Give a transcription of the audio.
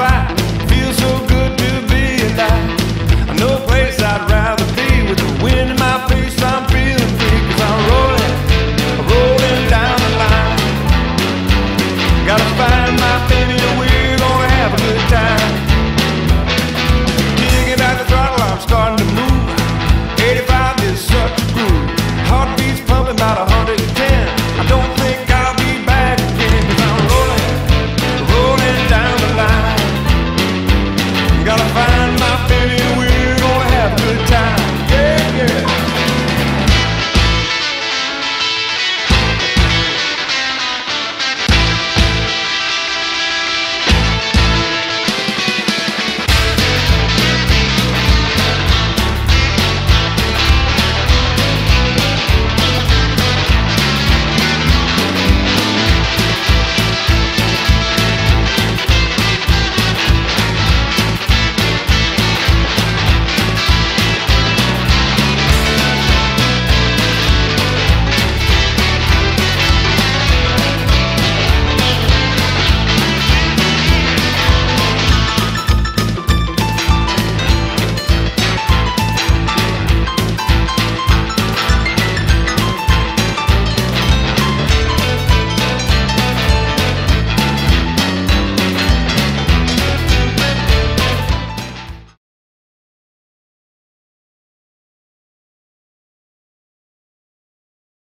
fight. Feels so good to be alive.